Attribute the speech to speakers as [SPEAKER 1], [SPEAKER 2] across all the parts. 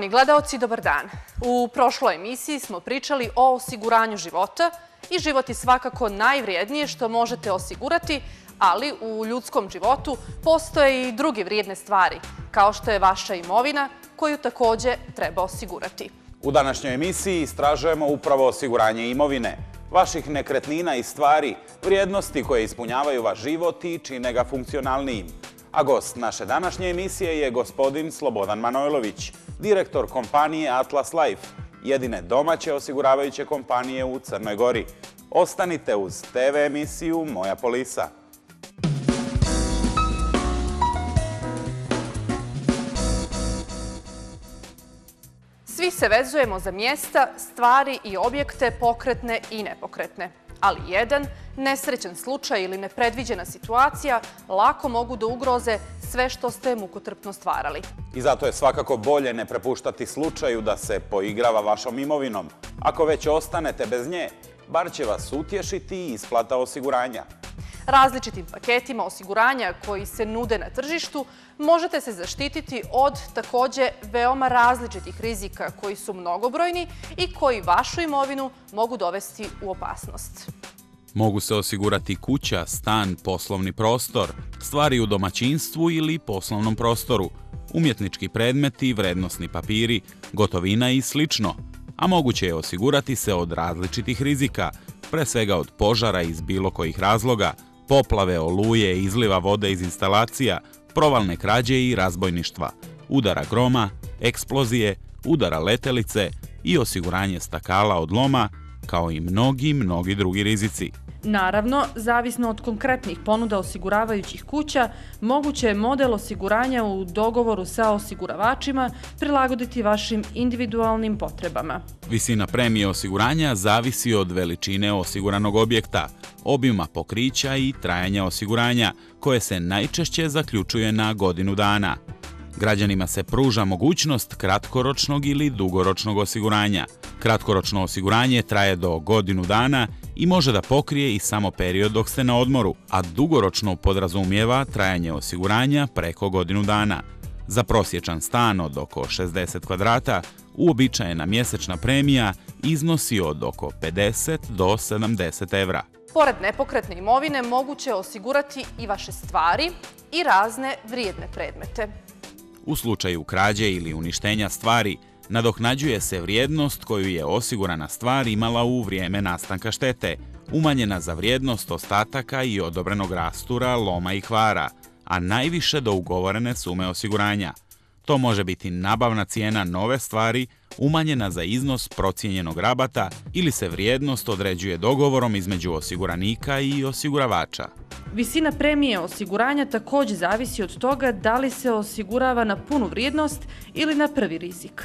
[SPEAKER 1] Poštovani gledaoci, dobar dan. U prošloj emisiji smo pričali o osiguranju života i život je svakako najvrijednije što možete osigurati, ali u ljudskom životu postoje i druge vrijedne stvari, kao što je vaša imovina koju takođe treba osigurati.
[SPEAKER 2] U današnjoj emisiji istražujemo upravo osiguranje imovine, vaših nekretnina i stvari, vrijednosti koje ispunjavaju vaš život i čine ga funkcionalnijim. A gost naše današnje emisije je gospodin Slobodan Manojlović, direktor kompanije Atlas Life, jedine domaće osiguravajuće kompanije u Crnoj Gori. Ostanite uz TV emisiju Moja polisa.
[SPEAKER 1] Svi se vezujemo za mjesta, stvari i objekte pokretne i nepokretne. Ali jedan nesrećan slučaj ili nepredviđena situacija lako mogu da ugroze sve što ste mukotrpno stvarali.
[SPEAKER 2] I zato je svakako bolje ne prepuštati slučaju da se poigrava vašom imovinom. Ako već ostanete bez nje, bar će vas utješiti i isplata osiguranja.
[SPEAKER 1] Različitim paketima osiguranja koji se nude na tržištu možete se zaštititi od takođe veoma različitih rizika koji su mnogobrojni i koji vašu imovinu mogu dovesti u opasnost.
[SPEAKER 3] Mogu se osigurati kuća, stan, poslovni prostor, stvari u domaćinstvu ili poslovnom prostoru, umjetnički predmeti, vrednosni papiri, gotovina i slično, a moguće je osigurati se od različitih rizika, pre svega od požara iz bilo kojih razloga, poplave, oluje, izliva vode iz instalacija, provalne krađe i razbojništva, udara groma, eksplozije, udara letelice i osiguranje stakala od loma, kao i mnogi, mnogi drugi rizici.
[SPEAKER 1] Naravno, zavisno od konkretnih ponuda osiguravajućih kuća, moguće je model osiguranja u dogovoru sa osiguravačima prilagoditi vašim individualnim potrebama.
[SPEAKER 3] Visina premije osiguranja zavisi od veličine osiguranog objekta, obima pokrića i trajanja osiguranja, koje se najčešće zaključuje na godinu dana. Građanima se pruža mogućnost kratkoročnog ili dugoročnog osiguranja. Kratkoročno osiguranje traje do godinu dana i može da pokrije i samo period dok ste na odmoru, a dugoročno podrazumijeva trajanje osiguranja preko godinu dana. Za prosječan stan od oko 60 kvadrata uobičajena mjesečna premija iznosi od oko 50 do 70 evra.
[SPEAKER 1] Pored nepokretne imovine moguće je osigurati i vaše stvari i razne vrijedne predmete.
[SPEAKER 3] U slučaju krađe ili uništenja stvari, nadoknađuje se vrijednost koju je osigurana stvar imala u vrijeme nastanka štete, umanjena za vrijednost ostataka i odobrenog rastura, loma i hvara, a najviše do ugovorene sume osiguranja. To može biti nabavna cijena nove stvari, umanjena za iznos procijenjenog rabata ili se vrijednost određuje dogovorom između osiguranika i osiguravača.
[SPEAKER 1] Visina premije osiguranja takođe zavisi od toga da li se osigurava na punu vrijednost ili na prvi rizik.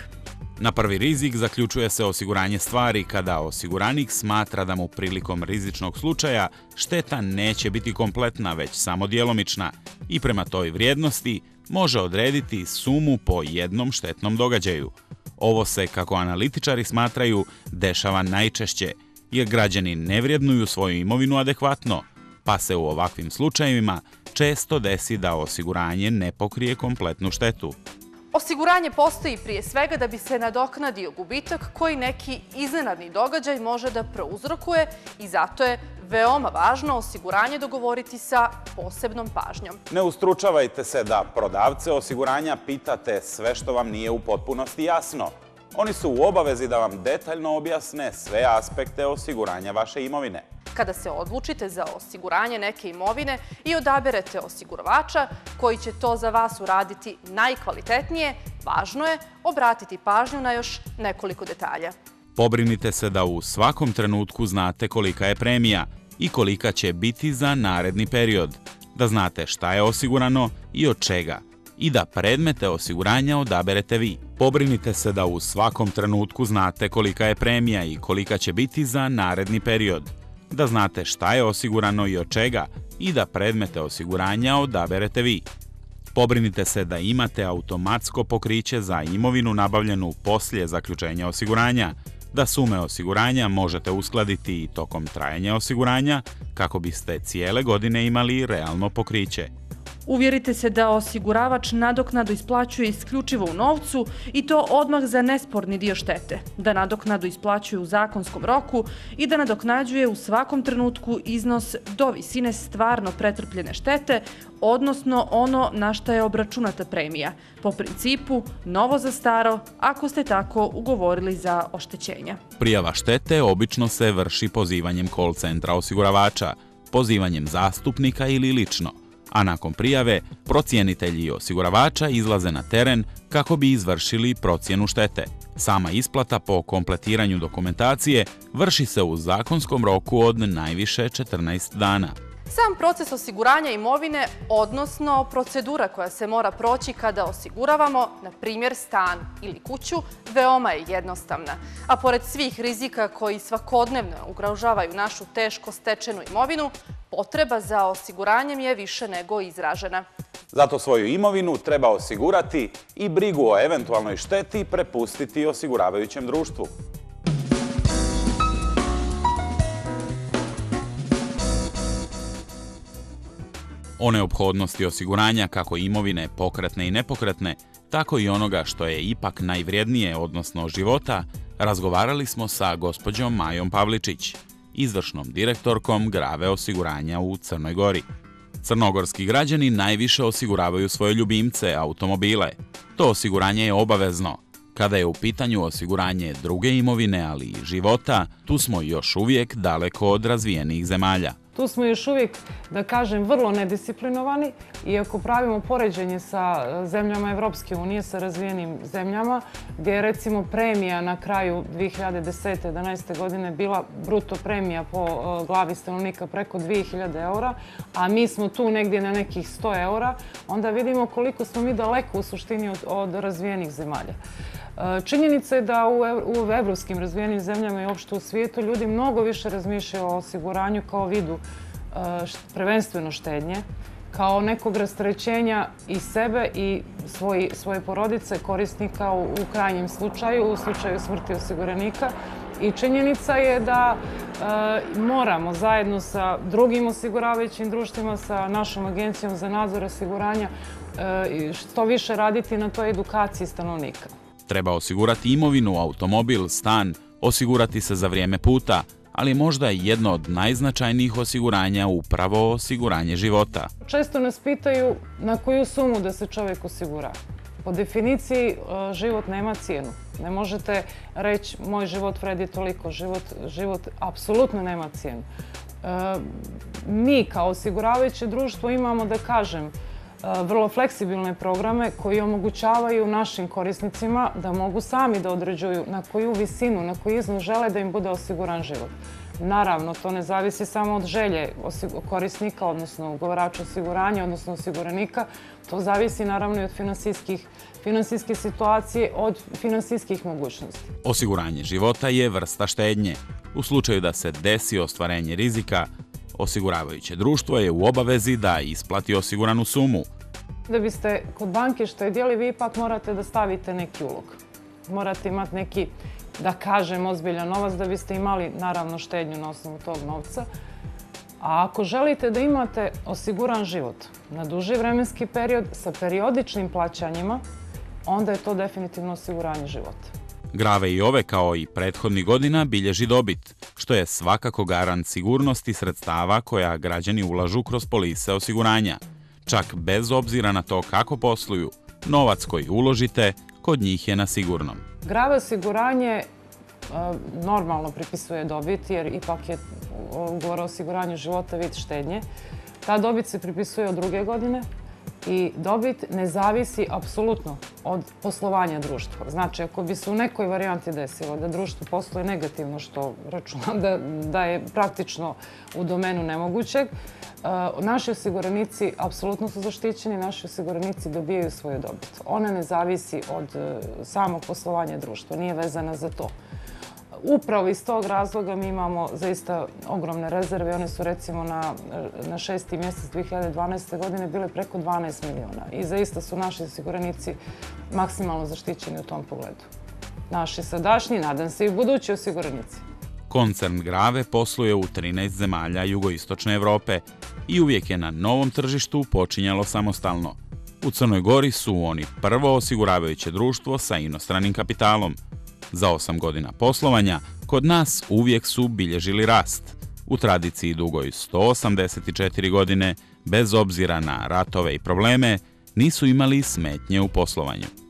[SPEAKER 3] Na prvi rizik zaključuje se osiguranje stvari kada osiguranik smatra da mu prilikom rizičnog slučaja šteta neće biti kompletna, već samo djelomična i prema toj vrijednosti može odrediti sumu po jednom štetnom događaju. Ovo se, kako analitičari smatraju, dešava najčešće, jer građani ne vrijednuju svoju imovinu adekvatno, pa se u ovakvim slučajevima često desi da osiguranje ne pokrije kompletnu štetu.
[SPEAKER 1] Osiguranje postoji prije svega da bi se nadoknadio gubitak koji neki iznenadni događaj može da prouzrokuje i zato je veoma važno osiguranje dogovoriti sa posebnom pažnjom.
[SPEAKER 2] Ne ustručavajte se da prodavce osiguranja pitate sve što vam nije u potpunosti jasno. Oni su u obavezi da vam detaljno objasne sve aspekte osiguranja vaše imovine.
[SPEAKER 1] Kada se odlučite za osiguranje neke imovine i odaberete osiguravača koji će to za vas uraditi najkvalitetnije, važno je obratiti pažnju na još nekoliko detalja.
[SPEAKER 3] Pobrinite se da u svakom trenutku znate kolika je premija i kolika će biti za naredni period, da znate šta je osigurano i od čega i da predmete osiguranja odaberete vi. Pobrinite se da u svakom trenutku znate kolika je premija i kolika će biti za naredni period, da znate šta je osigurano i od čega i da predmete osiguranja odaberete vi. Pobrinite se da imate automatsko pokriće za imovinu nabavljenu poslije zaključenja osiguranja, da sume osiguranja možete uskladiti i tokom trajanja osiguranja kako biste cijele godine imali realno pokriće.
[SPEAKER 1] Uvjerite se da osiguravač nadoknadu isplaćuje isključivo u novcu i to odmah za nesporni dio štete, da nadoknadu isplaćuje u zakonskom roku i da nadoknađuje u svakom trenutku iznos do visine stvarno pretrpljene štete, odnosno ono na šta je obračunata premija, po principu novo za staro, ako ste tako ugovorili za oštećenja.
[SPEAKER 3] Prijava štete obično se vrši pozivanjem call centra osiguravača, pozivanjem zastupnika ili lično – a nakon prijave procijenitelji osiguravača izlaze na teren kako bi izvršili procjenu štete. Sama isplata po kompletiranju dokumentacije vrši se u zakonskom roku od najviše 14 dana.
[SPEAKER 1] Sam proces osiguranja imovine, odnosno procedura koja se mora proći kada osiguravamo, na primjer stan ili kuću, veoma je jednostavna. A pored svih rizika koji svakodnevno ugrožavaju našu teško stečenu imovinu, potreba za osiguranjem je više nego izražena.
[SPEAKER 2] Zato svoju imovinu treba osigurati i brigu o eventualnoj šteti prepustiti osiguravajućem društvu.
[SPEAKER 3] O neophodnosti osiguranja kako imovine pokretne i nepokretne, tako i onoga što je ipak najvrijednije, odnosno života, razgovarali smo sa gospođom Majom Pavličić, izvršnom direktorkom Grave osiguranja u Crnoj Gori. Crnogorski građani najviše osiguravaju svoje ljubimce, automobile. To osiguranje je obavezno. Kada je u pitanju osiguranje druge imovine, ali i života, tu smo još uvijek daleko od razvijenih zemalja.
[SPEAKER 4] Tu smo još uvijek, da kažem, vrlo nedisciplinovani i ako pravimo poređenje sa e, zemljama Evropske unije, sa razvijenim zemljama, gdje je recimo premija na kraju 2010. 2011. godine bila bruto premija po e, glavi stanovnika preko 2000 eura, a mi smo tu negdje na nekih 100 eura, onda vidimo koliko smo mi daleko u suštini od razvijenih zemalja. Činjenica je da u evropskim razvijenim zemljama i uopšte u svijetu ljudi mnogo više razmišljaju o osiguranju kao vidu e, prvenstveno štednje, kao nekog rastrećenja i sebe i svoje porodice korisnika u krajnjem slučaju, u slučaju smrti osiguranika. I činjenica je da e, moramo zajedno sa drugim osiguravajućim društvima, sa našom agencijom za nadzor osiguranja, e, što više raditi na toj edukaciji stanovnika.
[SPEAKER 3] Treba osigurati imovinu, automobil, stan, osigurati se za vrijeme puta, ali možda je jedno od najznačajnijih osiguranja upravo osiguranje života.
[SPEAKER 4] Često nas pitaju na koju sumu da se čovjek osigura. Po definiciji e, život nema cijenu. Ne možete reći moj život vredi toliko, život, život apsolutno nema cijenu. E, mi kao osiguravajuće društvo imamo da kažem vrlo fleksibilne programe koji omogućavaju našim korisnicima da mogu sami da određuju na koju visinu, na koji iznos žele da im bude osiguran život. Naravno, to ne zavisi samo od želje korisnika, odnosno ugovarača osiguranja, odnosno osiguranika. To zavisi naravno i od finansijske situacije, od finansijskih mogućnosti.
[SPEAKER 3] Osiguranje života je vrsta štednje. U slučaju da se desi ostvarenje rizika, Osiguravajuće društvo je u obavezi da isplati osiguranu sumu.
[SPEAKER 4] Da biste kod banke štedjeli, vi ipak morate da stavite neki ulog. Morate imati neki, da kažem, ozbiljan novac da biste imali, naravno, štednju na osnovu tog novca. A ako želite da imate osiguran život na duži vremenski period sa periodičnim plaćanjima, onda je to definitivno osiguranje života.
[SPEAKER 3] Grave i ove, kao i prethodni godina, bilježi dobit, što je svakako garant sigurnosti sredstava koja građani ulažu kroz polise osiguranja. Čak bez obzira na to kako posluju, novac koji uložite kod njih je na sigurnom.
[SPEAKER 4] Grave osiguranje e, normalno pripisuje dobit jer ipak je ugovor o osiguranju života vid štednje. Ta dobit se pripisuje od druge godine, i dobit ne zavisi apsolutno od poslovanja društva. Znači, ako bi se u nekoj varijanti desilo da društvo posluje negativno, što računam da je praktično u domenu nemogućeg, uh, naši osiguranici apsolutno su zaštićeni, naši osiguranici dobijaju svoju dobit. Ona ne zavisi od uh, samog poslovanja društva, nije vezana za to. Upravo iz tog razloga mi imamo zaista ogromne rezerve. One su recimo na, na šesti mjesec 2012. godine bile preko 12 miliona. I zaista su naši osiguranici maksimalno zaštićeni u tom pogledu. Naši sadašnji, nadam se i budući osiguranici.
[SPEAKER 3] Koncern Grave posluje u 13 zemalja jugoistočne Evrope i uvijek je na novom tržištu počinjalo samostalno. U Crnoj Gori su oni prvo osiguravajuće društvo sa inostranim kapitalom. Za osam godina poslovanja kod nas uvijek su bilježili rast. U tradiciji dugoj 184 godine, bez obzira na ratove i probleme, nisu imali smetnje u poslovanju.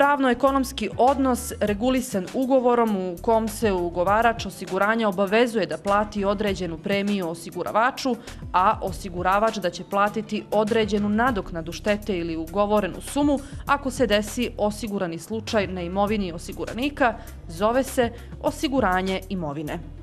[SPEAKER 1] Pravno-ekonomski odnos regulisan ugovorom u kom se ugovarač osiguranja obavezuje da plati određenu premiju osiguravaču, a osiguravač da će platiti određenu nadoknadu štete ili ugovorenu sumu ako se desi osigurani slučaj na imovini osiguranika, zove se osiguranje imovine.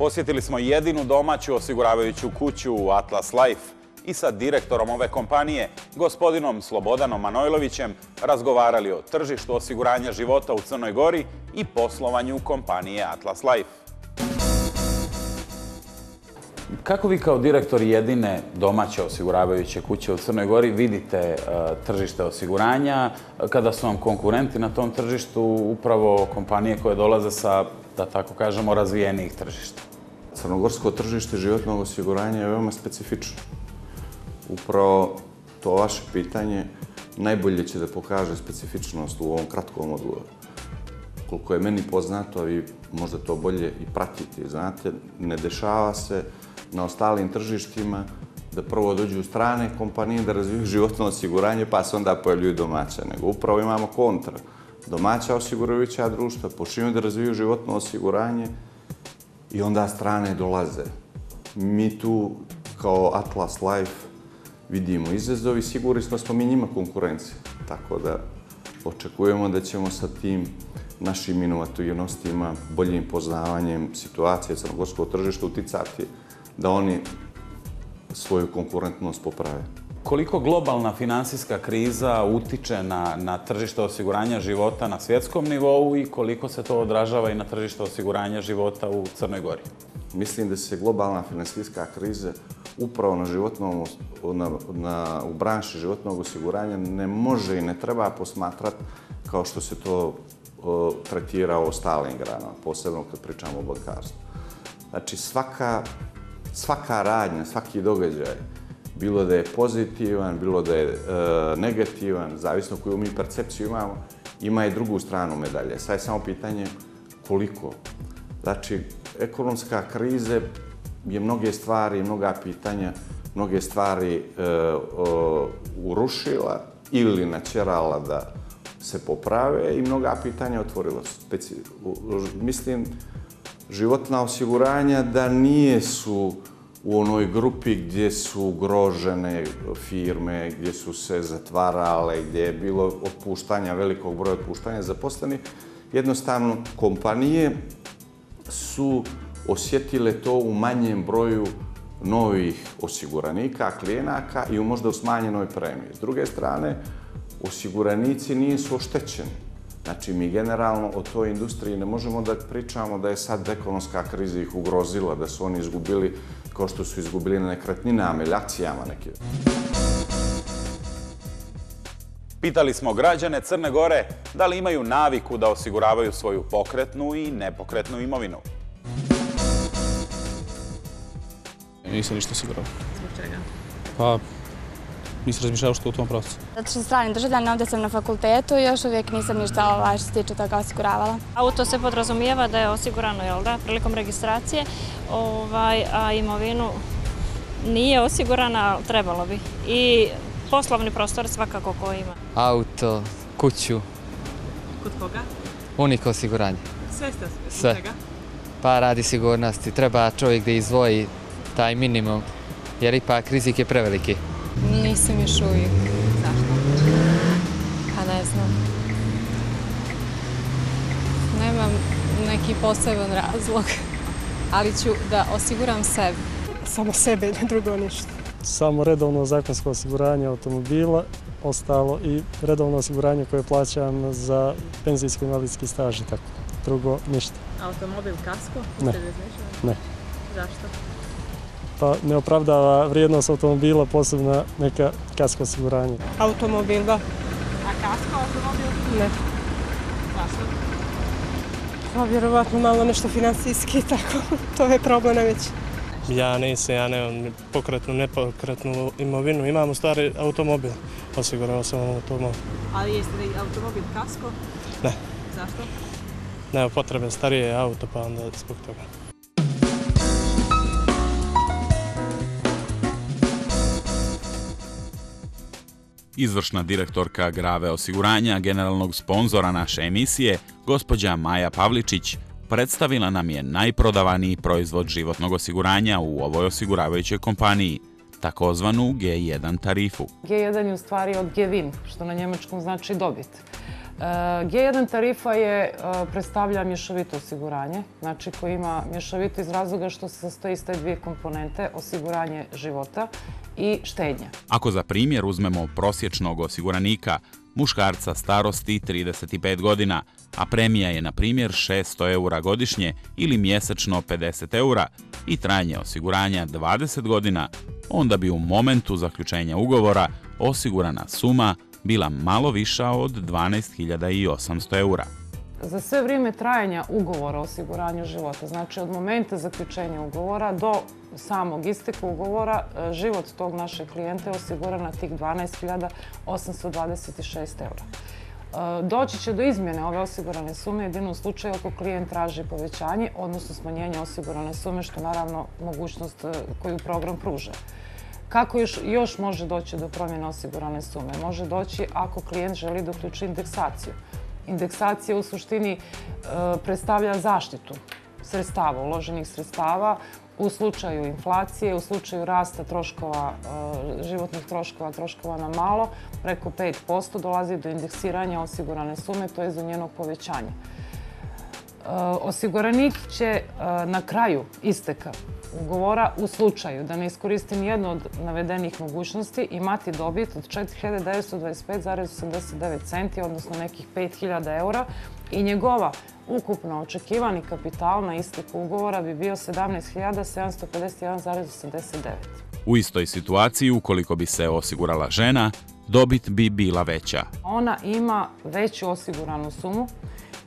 [SPEAKER 2] Posjetili smo jedinu domaću osiguravajuću kuću u Atlas Life i sa direktorom ove kompanije, gospodinom Slobodanom Manojlovićem, razgovarali o tržištu osiguranja života u Crnoj Gori i poslovanju kompanije Atlas Life. Kako vi kao direktor jedine domaće osiguravajuće kuće u Crnoj Gori vidite e, tržište osiguranja kada su vam konkurenti na tom tržištu upravo kompanije koje dolaze sa, da tako kažemo, razvijenijih tržišta?
[SPEAKER 5] Crnogorsko tržište životnog osiguranja je veoma specifično. Upravo to vaše pitanje najbolje će da pokaže specifičnost u ovom kratkom odgovoru. Koliko je meni poznato, a vi možda to bolje i pratite, znate, ne dešava se na ostalim tržištima da prvo dođu strane kompanije da razviju životno osiguranje pa se onda pojavljuju domaće, nego upravo imamo kontra. Domaća osiguravajuća društva počinju da razviju životno osiguranje, i onda strane dolaze. Mi tu kao Atlas Life vidimo izazovi, sigurni smo smo mi njima konkurencija. Tako da očekujemo da ćemo sa tim našim inovativnostima, boljim poznavanjem situacije crnogorskog tržišta uticati da oni svoju konkurentnost poprave.
[SPEAKER 2] Koliko globalna finansijska kriza utiče na, na tržište osiguranja života na svjetskom nivou i koliko se to odražava i na tržište osiguranja života u Crnoj Gori?
[SPEAKER 5] Mislim da se globalna finansijska kriza upravo na životnom, na, na, u branši životnog osiguranja ne može i ne treba posmatrati kao što se to o, tretira u ostalim granama, posebno kad pričamo o bankarstvu. Znači svaka, svaka radnja, svaki događaj bilo da je pozitivan, bilo da je e, negativan, zavisno koju mi percepciju imamo, ima i drugu stranu medalje. Sad je samo pitanje koliko. Znači, ekonomska krize je mnoge stvari, mnoga pitanja, mnoge stvari e, urušila ili načerala da se poprave i mnoga pitanja otvorila. Mislim, životna osiguranja da nije su u onoj grupi gdje su ugrožene firme, gdje su se zatvarale, gdje je bilo otpuštanja, velikog broja otpuštanja zaposlenih, jednostavno kompanije su osjetile to u manjem broju novih osiguranika, klijenaka i u možda u smanjenoj premiji. S druge strane, osiguranici nisu oštećeni. Znači, mi generalno o toj industriji ne možemo da pričamo da je sad ekonomska kriza ih ugrozila, da su oni izgubili kao što su izgubili na nekretninama ili akcijama neke.
[SPEAKER 2] Pitali smo građane Crne Gore da li imaju naviku da osiguravaju svoju pokretnu i nepokretnu imovinu.
[SPEAKER 6] Nisam ništa osigurao.
[SPEAKER 1] Zbog čega?
[SPEAKER 6] Pa, nisam razmišljao što u tom pravcu.
[SPEAKER 7] Zato što sam strani državljan, ovdje sam na fakultetu i još uvijek nisam ništa ovaj, što se tiče toga osiguravala.
[SPEAKER 8] Auto se podrazumijeva da je osigurano, jel da, prilikom registracije, ovaj, a imovinu nije osigurana, trebalo bi. I poslovni prostor svakako ko ima.
[SPEAKER 9] Auto, kuću,
[SPEAKER 1] Kod koga?
[SPEAKER 9] unik osiguranje.
[SPEAKER 1] Sve ste
[SPEAKER 9] Sve. Pa radi sigurnosti, treba čovjek da izvoji taj minimum, jer ipak rizik je preveliki.
[SPEAKER 10] Nisam još uvijek.
[SPEAKER 1] Zašto?
[SPEAKER 10] Pa ne znam. Nemam neki poseban razlog, ali ću da osiguram sebe.
[SPEAKER 11] Samo sebe, ne drugo ništa.
[SPEAKER 12] Samo redovno zakonsko osiguranje automobila, ostalo i redovno osiguranje koje plaćam za penzijsko invalidski staž i tako. Drugo ništa.
[SPEAKER 1] Automobil, kasko?
[SPEAKER 12] Ne. Ne.
[SPEAKER 10] Zašto?
[SPEAKER 12] Pa ne opravdava vrijednost automobila, posebno neka kasko osiguranje.
[SPEAKER 11] Automobil, da.
[SPEAKER 10] A kasko automobil?
[SPEAKER 11] Ne.
[SPEAKER 10] Zašto?
[SPEAKER 11] Pa vjerovatno malo nešto financijski i tako. to je problem najveći.
[SPEAKER 6] Ja nisam, ja nemam pokretnu, nepokretnu imovinu. Imamo stari automobil. Osigurao sam automobil.
[SPEAKER 10] Ali jeste li automobil kasko?
[SPEAKER 6] Ne.
[SPEAKER 10] Zašto?
[SPEAKER 6] Nema potrebe, starije je auto, pa onda zbog toga.
[SPEAKER 3] Izvršna direktorka Grave osiguranja, generalnog sponzora naše emisije, gospođa Maja Pavličić, predstavila nam je najprodavaniji proizvod životnog osiguranja u ovoj osiguravajućoj kompaniji, takozvanu G1 tarifu.
[SPEAKER 4] G1 je u stvari od Gewin, što na njemačkom znači dobit. E, G1 tarifa je, e, predstavlja mješovito osiguranje, znači koji ima mješovito iz razloga što se sastoji iz te dvije komponente, osiguranje života i štednja.
[SPEAKER 3] Ako za primjer uzmemo prosječnog osiguranika, muškarca starosti 35 godina, a premija je na primjer 600 eura godišnje ili mjesečno 50 eura i trajanje osiguranja 20 godina, onda bi u momentu zaključenja ugovora osigurana suma bila malo viša od 12.800 eura.
[SPEAKER 4] Za sve vrijeme trajanja ugovora o osiguranju života, znači od momenta zaključenja ugovora do samog isteka ugovora, e, život tog našeg klijenta je osiguran na tih 12.826 eura. E, Doći će do izmjene ove osigurane sume jedino u slučaju ako klijent traži povećanje, odnosno smanjenje osigurane sume, što naravno mogućnost e, koju program pruža. Kako još, još može doći do promjene osigurane sume? Može doći ako klijent želi da uključi indeksaciju. Indeksacija u suštini e, predstavlja zaštitu sredstava, uloženih sredstava u slučaju inflacije, u slučaju rasta troškova, e, životnih troškova, troškova na malo, preko 5% dolazi do indeksiranja osigurane sume, to je za njenog povećanja. E, Osiguranik će e, na kraju isteka ugovora u slučaju da ne iskoristi nijednu od navedenih mogućnosti imati dobit od 4.925,89 centi, odnosno nekih 5.000 eura i njegova ukupno očekivani kapital na isteku ugovora bi bio 17.751,89.
[SPEAKER 3] U istoj situaciji, ukoliko bi se osigurala žena, dobit bi bila veća.
[SPEAKER 4] Ona ima veću osiguranu sumu,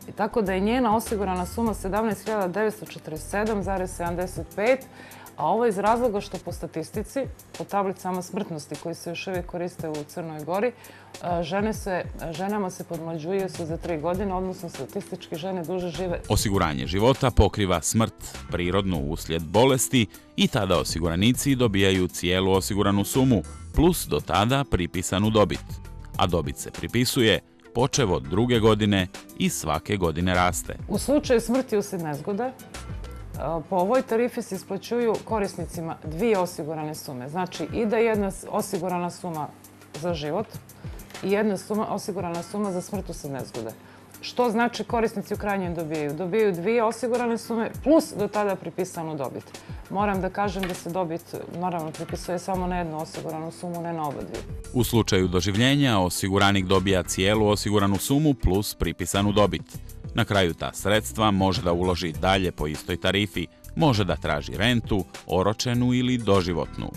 [SPEAKER 4] i tako da je njena osigurana suma 17.947,75, a ovo iz razloga što po statistici, po tablicama smrtnosti koji se još uvijek koriste u Crnoj Gori, e, žene se, ženama se podmlađuje se za tri godine, odnosno statistički žene duže žive.
[SPEAKER 3] Osiguranje života pokriva smrt prirodnu uslijed bolesti i tada osiguranici dobijaju cijelu osiguranu sumu, plus do tada pripisanu dobit. A dobit se pripisuje počev od druge godine i svake godine raste.
[SPEAKER 4] U slučaju smrti uslijed nezgode, e, po ovoj tarifi se isplaćuju korisnicima dvije osigurane sume. Znači i da jedna osigurana suma za život i jedna suma, osigurana suma za smrt uslijed nezgode. Što znači korisnici u krajnjem dobijaju? Dobijaju dvije osigurane sume plus do tada pripisanu dobit. Moram da kažem da se dobit naravno pripisuje samo na jednu osiguranu sumu, ne na oba dvije.
[SPEAKER 3] U slučaju doživljenja, osiguranik dobija cijelu osiguranu sumu plus pripisanu dobit. Na kraju ta sredstva može da uloži dalje po istoj tarifi, može da traži rentu, oročenu ili doživotnu.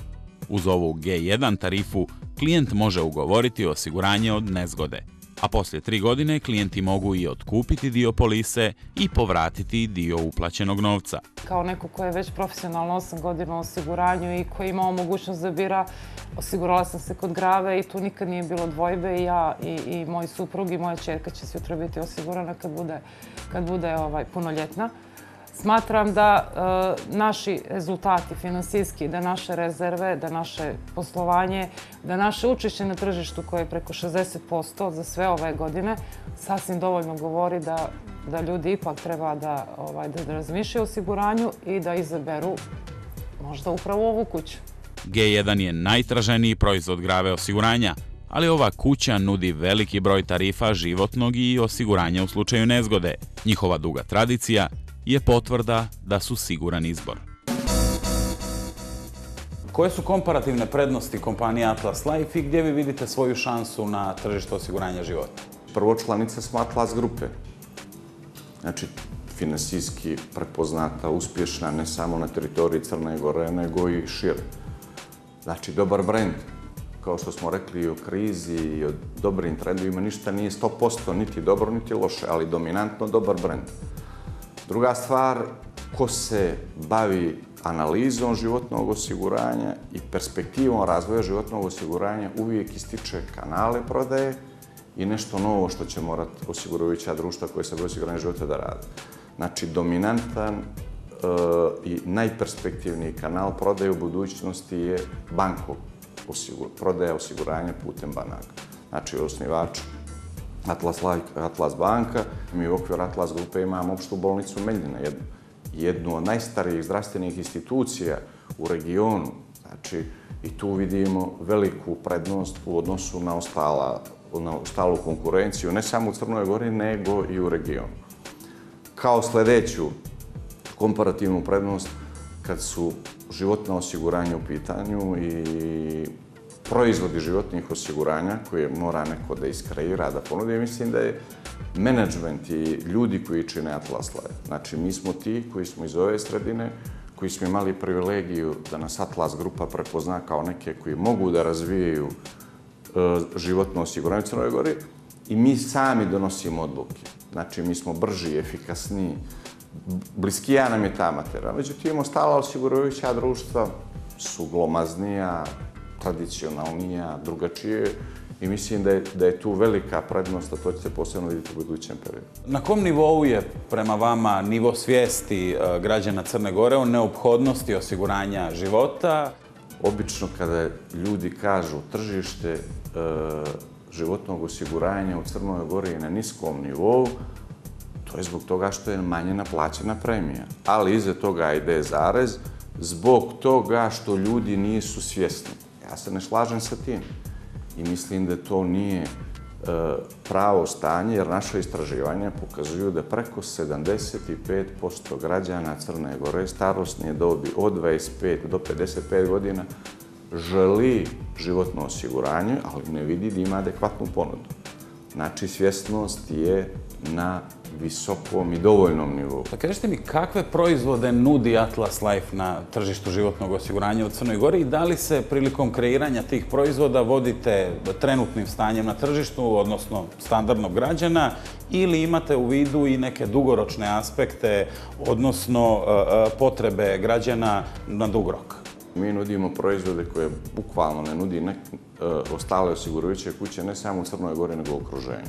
[SPEAKER 3] Uz ovu G1 tarifu klijent može ugovoriti osiguranje od nezgode, a poslije tri godine klijenti mogu i otkupiti dio polise i povratiti dio uplaćenog novca.
[SPEAKER 4] Kao neko ko je već profesionalno 8 godina u osiguranju i koji imao mogućnost da bira, osigurala sam se kod grave i tu nikad nije bilo dvojbe i ja i, i moj suprug i moja čerka će sutra biti osigurana kad bude, kad bude ovaj, punoljetna. Smatram da e, naši rezultati finansijski, da naše rezerve, da naše poslovanje, da naše učešće na tržištu koje je preko 60% za sve ove godine, sasvim dovoljno govori da, da ljudi ipak treba da, ovaj, da razmišljaju o osiguranju i da izaberu možda upravo ovu kuću.
[SPEAKER 3] G1 je najtraženiji proizvod grave osiguranja, ali ova kuća nudi veliki broj tarifa životnog i osiguranja u slučaju nezgode. Njihova duga tradicija je potvrda da su siguran izbor.
[SPEAKER 2] Koje su komparativne prednosti kompanije Atlas Life i gdje vi vidite svoju šansu na tržištu osiguranja života?
[SPEAKER 5] Prvo članice smo Atlas grupe. Znači, finansijski prepoznata, uspješna, ne samo na teritoriji Crne Gore, nego i šire. Znači, dobar brend, kao što smo rekli i o krizi i o dobrim trendovima, ništa nije 100% niti dobro, niti loše, ali dominantno dobar brend. Druga stvar, ko se bavi analizom životnog osiguranja i perspektivom razvoja životnog osiguranja uvijek ističe kanale prodaje i nešto novo što će morati osigurajuća društva koje se bavi osiguranje života da rade. Znači, dominantan e, i najperspektivniji kanal prodaje u budućnosti je banko, prodaja osiguranja putem banaka. Znači, osnivač Atlas, Atlas banka, mi u okviru Atlas grupe imamo opštu bolnicu Meljina, jednu jednu od najstarijih zdravstvenih institucija u regionu. Znači, i tu vidimo veliku prednost u odnosu na, ostala, na ostalu konkurenciju, ne samo u Crnoj Gori, nego i u regionu. Kao sljedeću komparativnu prednost, kad su životna osiguranja u pitanju i proizvodi životnih osiguranja koje mora neko da iskreira, da ponudi, mislim da je menadžment i ljudi koji čine Atlas Life. Znači, mi smo ti koji smo iz ove sredine, koji smo imali privilegiju da nas Atlas grupa prepozna kao neke koji mogu da razvijaju e, životno osiguranje u Crnoj Gori i mi sami donosimo odluke. Znači, mi smo brži, efikasniji, bliskija nam je ta matera. Međutim, ostala osigurajuća društva su glomaznija, tradicionalnija, drugačije i mislim da je, da je tu velika prednost, a to će se posebno vidjeti u budućem periodu.
[SPEAKER 2] Na kom nivou je prema vama nivo svijesti e, građana Crne Gore o neophodnosti osiguranja života?
[SPEAKER 5] Obično kada ljudi kažu tržište e, životnog osiguranja u Crnoj Gori je na niskom nivou, to je zbog toga što je manje naplaćena premija. Ali iza toga ide zarez, zbog toga što ljudi nisu svjesni. Ja se ne slažem sa tim i mislim da to nije e, pravo stanje, jer naše istraživanja pokazuju da preko 75% građana Crne Gore starostnije dobi od 25 do 55 godina želi životno osiguranje, ali ne vidi da ima adekvatnu ponudu. Znači, svjesnost je na visokom i dovoljnom nivou.
[SPEAKER 2] Pa kažete mi, kakve proizvode nudi Atlas Life na tržištu životnog osiguranja u Crnoj Gori i da li se prilikom kreiranja tih proizvoda vodite trenutnim stanjem na tržištu, odnosno standardnog građana, ili imate u vidu i neke dugoročne aspekte, odnosno e, e, potrebe građana na dug rok?
[SPEAKER 5] Mi nudimo proizvode koje bukvalno ne nudi nek, e, ostale osigurajuće kuće, ne samo u Crnoj Gori, nego u okruženju.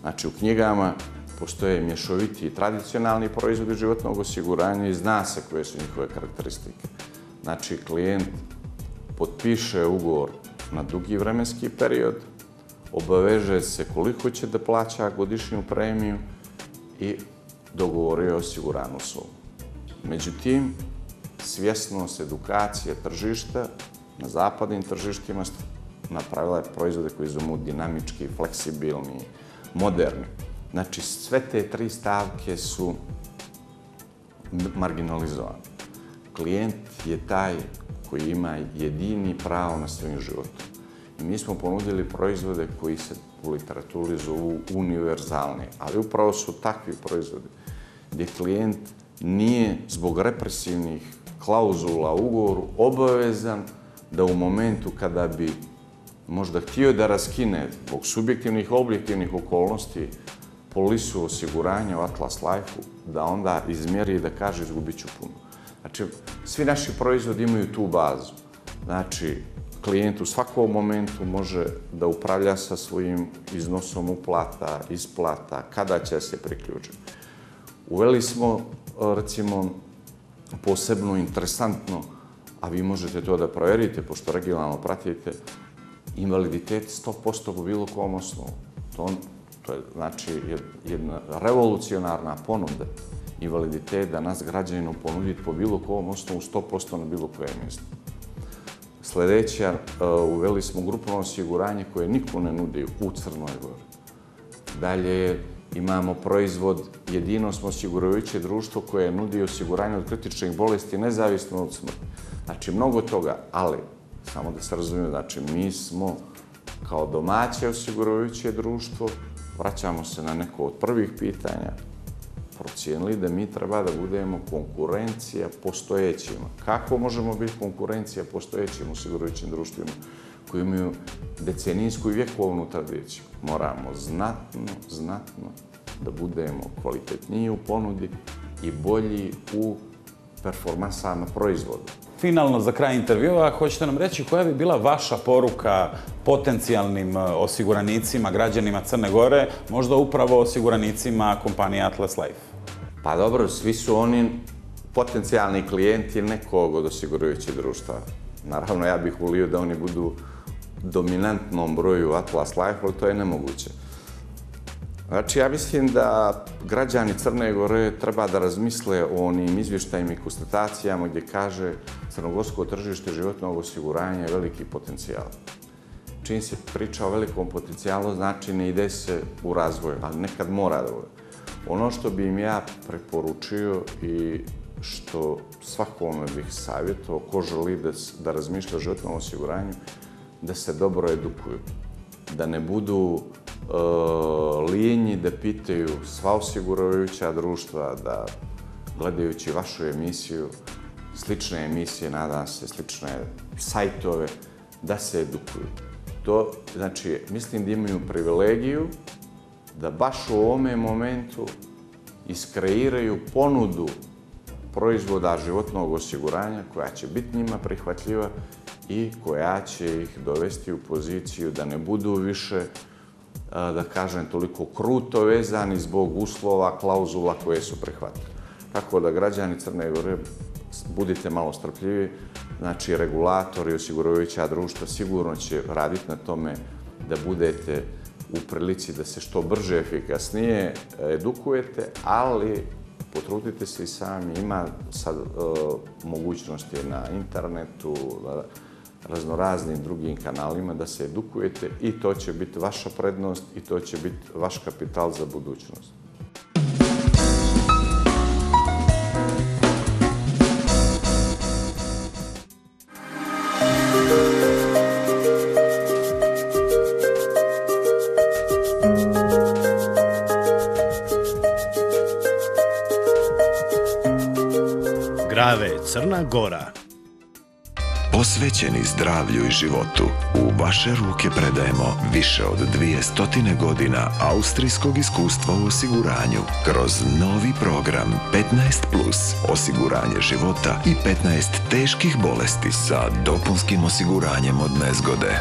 [SPEAKER 5] Znači, u knjigama postoje mješoviti i tradicionalni proizvodi životnog osiguranja i zna se koje su njihove karakteristike. Znači, klijent potpiše ugovor na dugi vremenski period, obaveže se koliko će da plaća godišnju premiju i dogovorio osiguranu sumu. Međutim, svjesnost edukacije tržišta na zapadnim tržištima napravila je proizvode koji su dinamički, fleksibilni, moderni. Znači, sve te tri stavke su marginalizovane. Klijent je taj koji ima jedini pravo na svojim životom. I mi smo ponudili proizvode koji se u literaturi zovu univerzalni, ali upravo su takvi proizvodi gdje klijent nije zbog represivnih klauzula u ugovoru obavezan da u momentu kada bi možda htio da raskine zbog subjektivnih objektivnih okolnosti polisu osiguranja u Atlas Life-u, da onda izmjeri i da kaže izgubit ću puno. Znači, svi naši proizvodi imaju tu bazu. Znači, klijent u svakom momentu može da upravlja sa svojim iznosom uplata, isplata, kada će se priključiti. Uveli smo, recimo, posebno interesantno, a vi možete to da provjerite, pošto regionalno pratite, invaliditet 100% po bilo kom osnovu. To to je znači jedna revolucionarna ponuda invaliditet da nas građaninu ponuditi po bilo kom osnovu 100% na bilo koje mjesto. Sljedeća, e, uveli smo grupno osiguranje koje niko ne nudi u Crnoj Gori. Dalje imamo proizvod, jedino smo osigurajuće društvo koje nudi osiguranje od kritičnih bolesti nezavisno od smrti. Znači, mnogo toga, ali, samo da se razumijem, znači, mi smo kao domaće osigurajuće društvo vraćamo se na neko od prvih pitanja, procijenili da mi treba da budemo konkurencija postojećima. Kako možemo biti konkurencija postojećim osigurajućim društvima koji imaju decenijsku i vjekovnu tradiciju? Moramo znatno, znatno da budemo kvalitetniji u ponudi i bolji u performansama proizvoda.
[SPEAKER 2] Finalno, za kraj intervjua, hoćete nam reći koja bi bila vaša poruka potencijalnim e, osiguranicima, građanima Crne Gore, možda upravo osiguranicima kompanije Atlas Life?
[SPEAKER 5] Pa dobro, svi su oni potencijalni klijenti nekog od osigurajućih društva. Naravno, ja bih volio da oni budu dominantnom broju Atlas Life, ali to je nemoguće. Znači, ja mislim da građani Crne Gore treba da razmisle o onim izvještajima i konstatacijama gdje kaže crnogorsko tržište životnog osiguranja je veliki potencijal. Čim se priča o velikom potencijalu, znači ne ide se u razvoj, ali nekad mora da bude. Ono što bi im ja preporučio i što svakome bih savjetovao ko želi da, da razmišlja o životnom osiguranju, da se dobro edukuju. Da ne budu e, lijenji da pitaju sva osiguravajuća društva, da gledajući vašu emisiju, slične emisije, nadam se, slične sajtove, da se edukuju. To, znači, mislim da imaju privilegiju da baš u ovome momentu iskreiraju ponudu proizvoda životnog osiguranja koja će biti njima prihvatljiva i koja će ih dovesti u poziciju da ne budu više, da kažem, toliko kruto vezani zbog uslova, klauzula koje su prihvatili. Tako da građani Crne Gore budite malo strpljivi, znači regulator i osiguravajuća društva sigurno će raditi na tome da budete u prilici da se što brže, efikasnije edukujete, ali potrudite se i sami, ima sad mogućnosti na internetu, raznoraznim drugim kanalima da se edukujete i to će biti vaša prednost i to će biti vaš kapital za budućnost.
[SPEAKER 13] Grave Crna Gora
[SPEAKER 14] posvećeni zdravlju i životu. U vaše ruke predajemo više od dvije stotine godina austrijskog iskustva u osiguranju kroz novi program 15+, osiguranje života i 15 teških bolesti sa dopunskim osiguranjem od nezgode.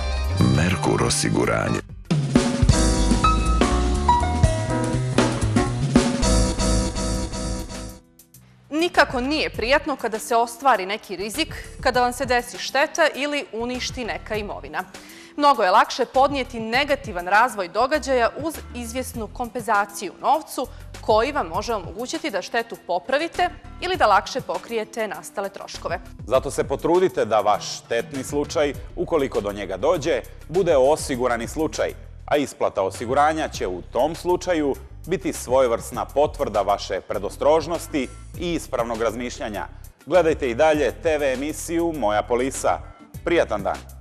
[SPEAKER 14] Merkur osiguranje.
[SPEAKER 1] Nije prijatno kada se ostvari neki rizik, kada vam se desi šteta ili uništi neka imovina. Mnogo je lakše podnijeti negativan razvoj događaja uz izvjesnu kompenzaciju novcu koji vam može omogućiti da štetu popravite ili da lakše pokrijete nastale troškove.
[SPEAKER 2] Zato se potrudite da vaš štetni slučaj, ukoliko do njega dođe, bude osigurani slučaj, a isplata osiguranja će u tom slučaju biti svojevrsna potvrda vaše predostrožnosti i ispravnog razmišljanja. Gledajte i dalje TV emisiju Moja polisa. Prijatan dan!